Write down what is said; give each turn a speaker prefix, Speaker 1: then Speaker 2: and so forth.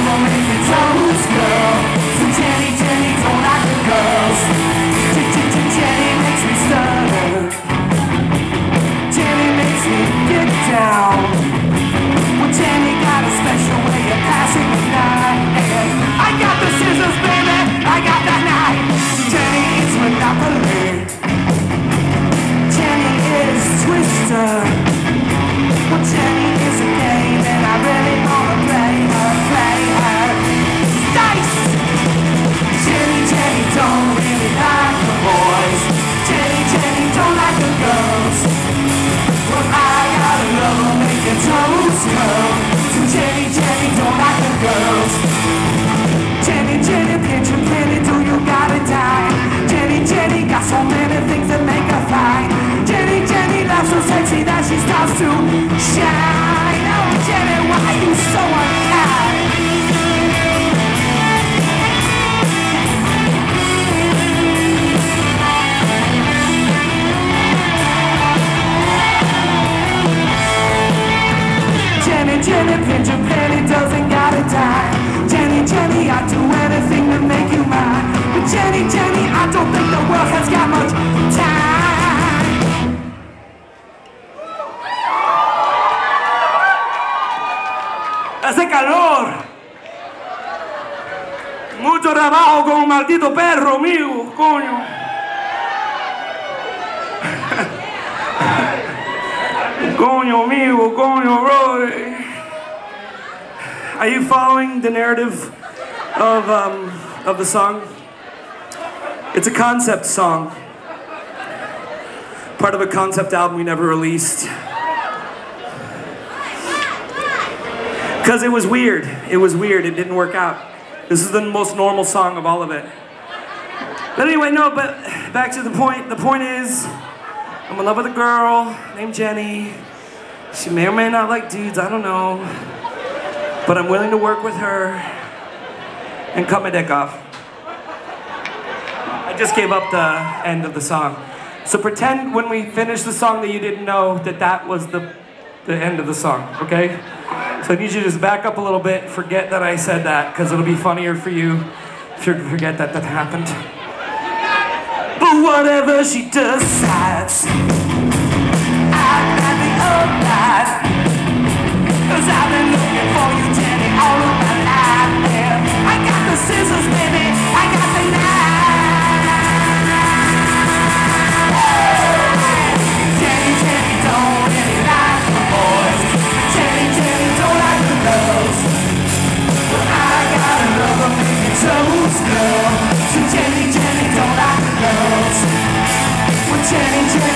Speaker 1: I'ma make it your toes go to shine. Hace calor. Mucho trabajo con un maldito perro, amigo, coño. coño, amigo, coño, bro. Are you following the narrative of, um, of the song? It's a concept song. Part of a concept album we never released. Because it was weird. It was weird. It didn't work out. This is the most normal song of all of it. But anyway, no, but back to the point. The point is, I'm in love with a girl named Jenny. She may or may not like dudes, I don't know. But I'm willing to work with her and cut my dick off. I just gave up the end of the song. So pretend when we finish the song that you didn't know that that was the, the end of the song, okay? So I need you to just back up a little bit, forget that I said that, because it'll be funnier for you if you forget that that happened. But whatever she decides, change.